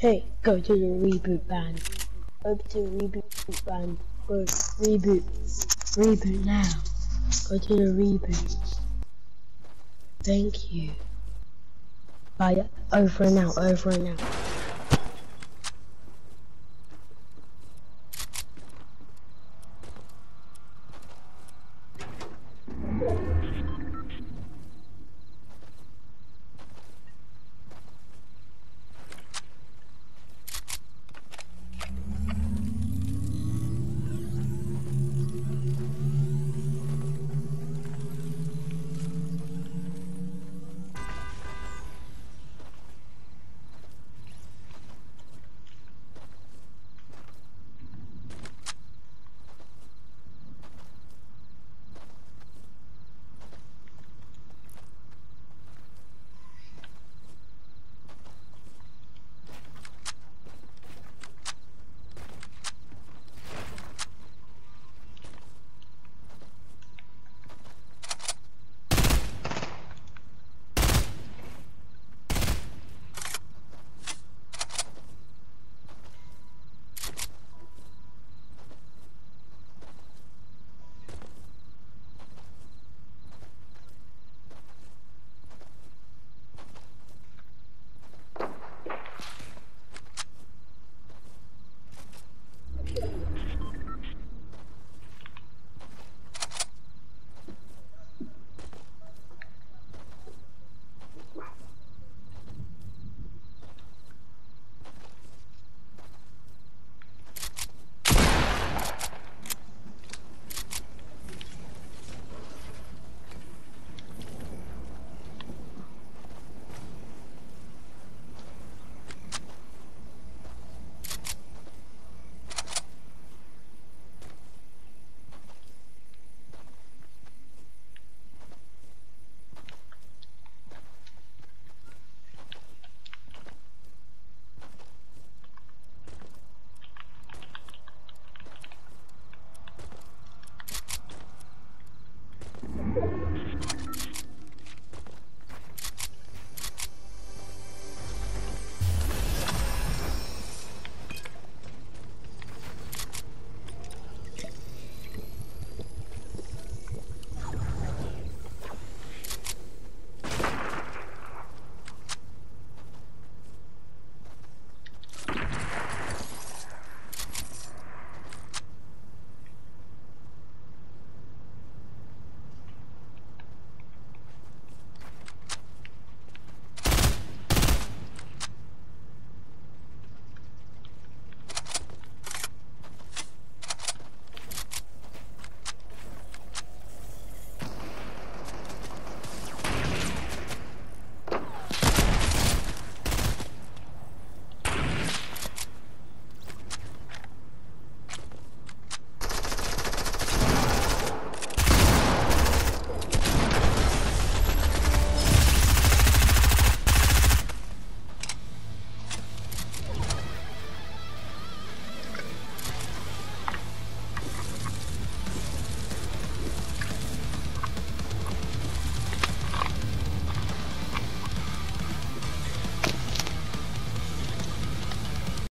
Hey, go to the reboot van. Go to the reboot van. Go reboot. Reboot now. Go to the reboot. Thank you. Bye. Over and out. Over and out.